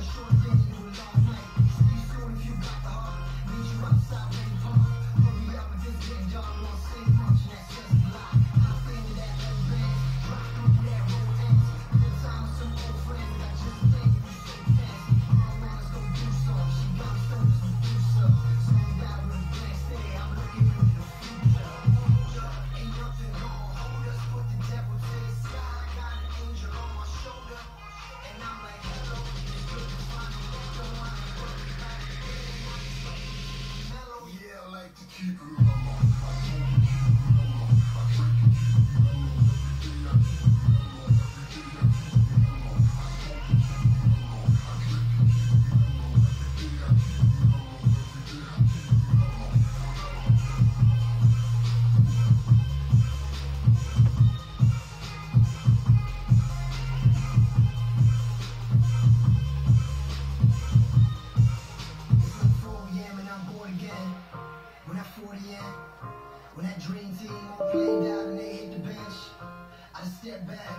When that dream team all played out and they hit the bench, I just step back,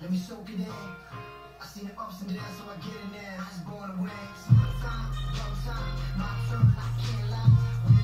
let me soak it in. I seen the ups and downs, so I get in there. I was born to win. Summertime, long time, my turn, I can't lie.